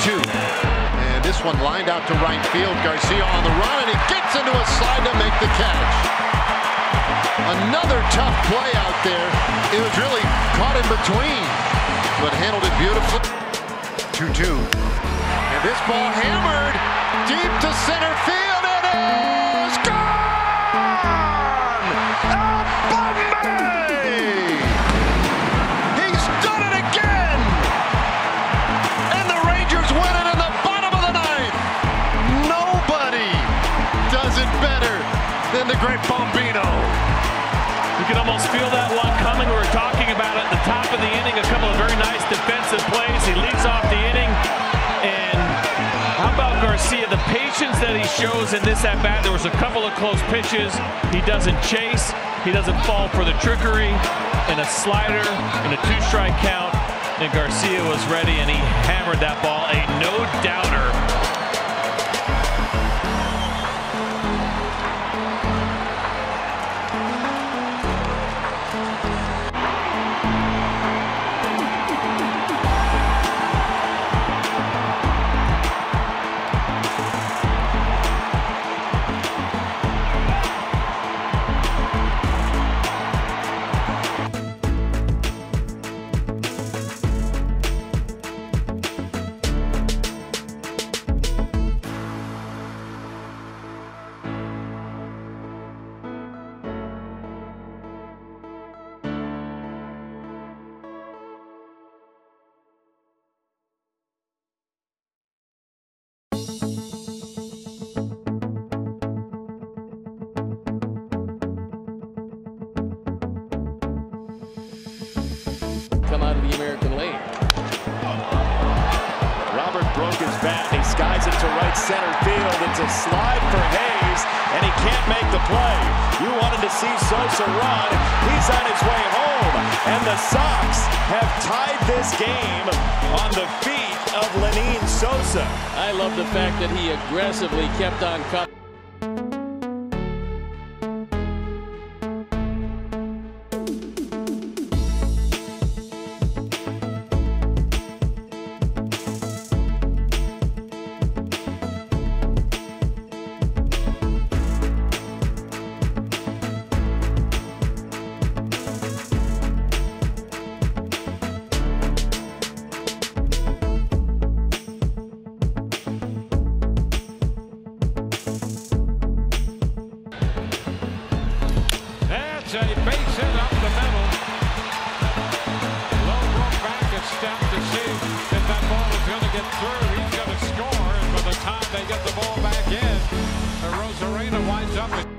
one-two. And this one lined out to right field. Garcia on the run, and he gets into a slide to make the catch. Another tough play out there. It was really caught in between, but handled it beautifully. 2-2. And this ball hammered deep to center field. It is it better than the great Bombino. You can almost feel that one coming. We were talking about it at the top of the inning. A couple of very nice defensive plays. He leads off the inning. And how about Garcia? The patience that he shows in this at bat. There was a couple of close pitches. He doesn't chase. He doesn't fall for the trickery. And a slider and a two-strike count. And Garcia was ready, and he hammered that ball. A no-doubter American League. Robert broke his bat. He skies it to right center field. It's a slide for Hayes, and he can't make the play. You wanted to see Sosa run. He's on his way home, and the Sox have tied this game on the feet of Lenyn Sosa. I love the fact that he aggressively kept on coming. A base up the middle. Lowe broke back and stepped to see if that ball is going to get through. He's going to score, and by the time they get the ball back in, Arozarena winds up.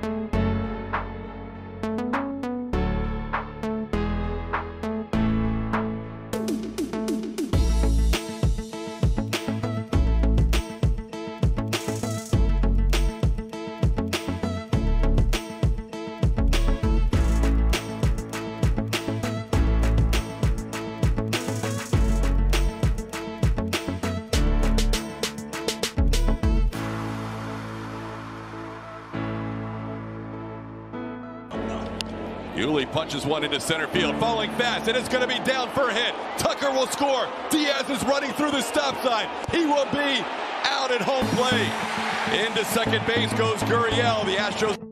Yuli punches one into center field, falling fast, and it's going to be down for a hit. Tucker will score. Diaz is running through the stop sign. He will be out at home plate. Into second base goes Gurriel. The Astros.